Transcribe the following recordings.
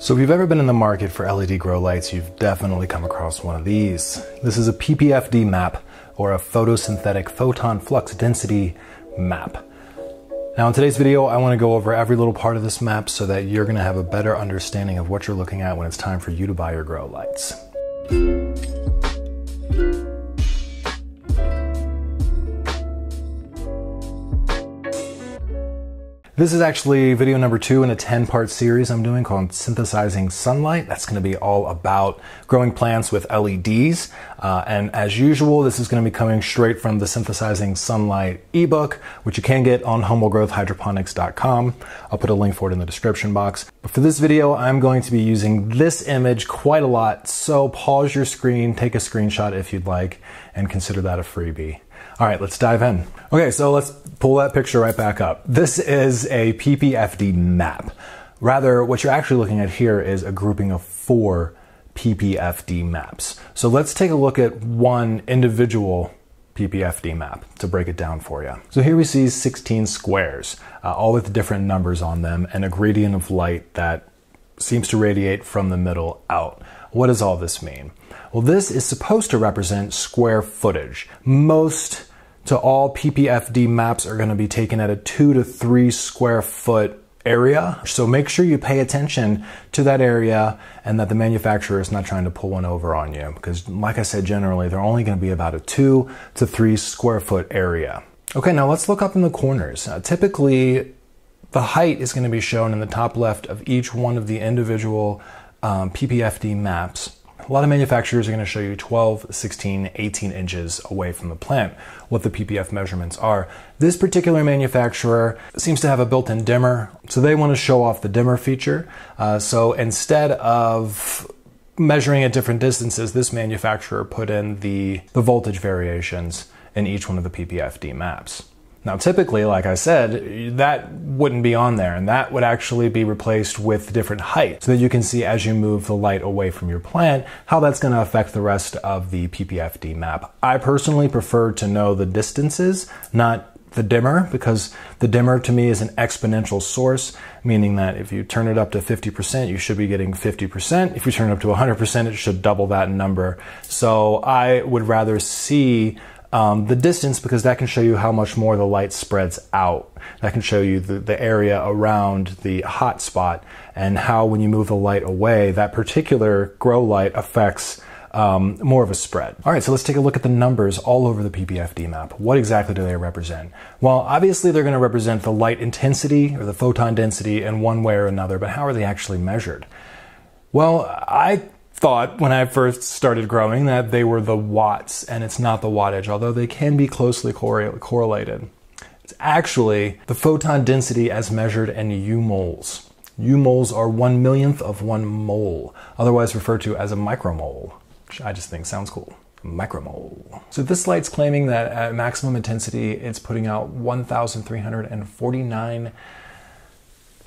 So if you've ever been in the market for LED grow lights, you've definitely come across one of these. This is a PPFD map, or a photosynthetic photon flux density map. Now in today's video, I want to go over every little part of this map so that you're going to have a better understanding of what you're looking at when it's time for you to buy your grow lights. This is actually video number two in a 10 part series I'm doing called Synthesizing Sunlight. That's going to be all about growing plants with LEDs. Uh, and as usual, this is going to be coming straight from the Synthesizing Sunlight ebook, which you can get on humblegrowthhydroponics.com. I'll put a link for it in the description box. But for this video, I'm going to be using this image quite a lot. So pause your screen, take a screenshot if you'd like, and consider that a freebie. All right, let's dive in. Okay, so let's pull that picture right back up. This is a PPFD map. Rather, what you're actually looking at here is a grouping of four PPFD maps. So let's take a look at one individual PPFD map to break it down for you. So here we see 16 squares, uh, all with different numbers on them, and a gradient of light that seems to radiate from the middle out. What does all this mean? Well, this is supposed to represent square footage. Most to all PPFD maps are going to be taken at a two to three square foot area. So make sure you pay attention to that area and that the manufacturer is not trying to pull one over on you. Because like I said, generally they're only going to be about a two to three square foot area. Okay, now let's look up in the corners. Uh, typically, the height is going to be shown in the top left of each one of the individual um, PPFD maps. A lot of manufacturers are going to show you 12, 16, 18 inches away from the plant what the PPF measurements are. This particular manufacturer seems to have a built-in dimmer, so they want to show off the dimmer feature. Uh, so instead of measuring at different distances, this manufacturer put in the, the voltage variations in each one of the PPFD maps. Now, typically, like I said, that wouldn't be on there, and that would actually be replaced with different height so that you can see as you move the light away from your plant how that's going to affect the rest of the PPFD map. I personally prefer to know the distances, not the dimmer because the dimmer to me is an exponential source, meaning that if you turn it up to 50%, you should be getting 50%. If you turn it up to 100%, it should double that number. So I would rather see um, the distance because that can show you how much more the light spreads out. That can show you the, the area around the hot spot and how when you move the light away, that particular grow light affects um, more of a spread. All right, so let's take a look at the numbers all over the PPFD map. What exactly do they represent? Well, obviously they're going to represent the light intensity or the photon density in one way or another, but how are they actually measured? Well, I thought when I first started growing that they were the watts and it's not the wattage, although they can be closely correlated. It's actually the photon density as measured in U moles. U moles are one millionth of one mole, otherwise referred to as a micromole, which I just think sounds cool. Micromole. So this light's claiming that at maximum intensity, it's putting out 1,349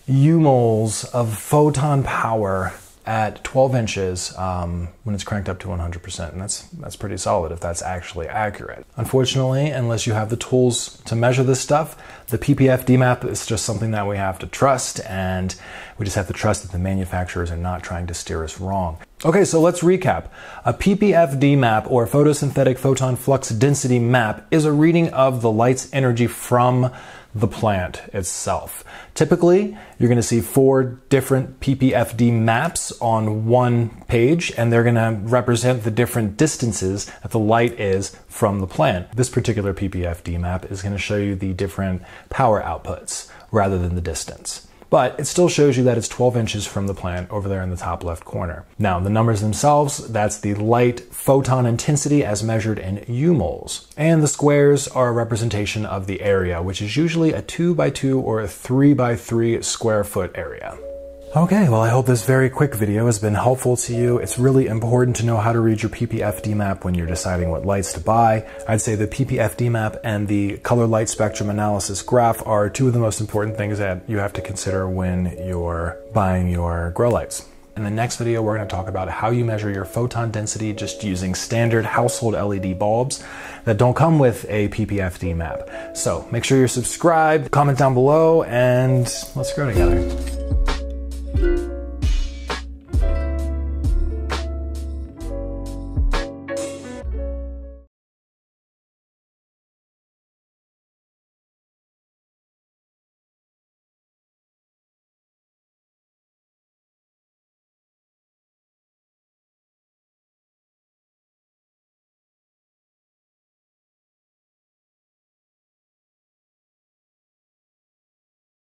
U moles of photon power at 12 inches um, when it's cranked up to 100%, and that's that's pretty solid if that's actually accurate. Unfortunately, unless you have the tools to measure this stuff, the PPFD map is just something that we have to trust, and we just have to trust that the manufacturers are not trying to steer us wrong. Okay, so let's recap. A PPFD map, or photosynthetic photon flux density map, is a reading of the light's energy from the plant itself. Typically, you're going to see four different PPFD maps on one page, and they're going to represent the different distances that the light is from the plant. This particular PPFD map is going to show you the different power outputs rather than the distance but it still shows you that it's 12 inches from the plant over there in the top left corner. Now, the numbers themselves, that's the light photon intensity as measured in U moles. And the squares are a representation of the area, which is usually a 2 by 2 or a 3 by 3 square foot area. Okay, well, I hope this very quick video has been helpful to you. It's really important to know how to read your PPFD map when you're deciding what lights to buy. I'd say the PPFD map and the color light spectrum analysis graph are two of the most important things that you have to consider when you're buying your grow lights. In the next video, we're going to talk about how you measure your photon density just using standard household LED bulbs that don't come with a PPFD map. So make sure you're subscribed, comment down below, and let's grow together.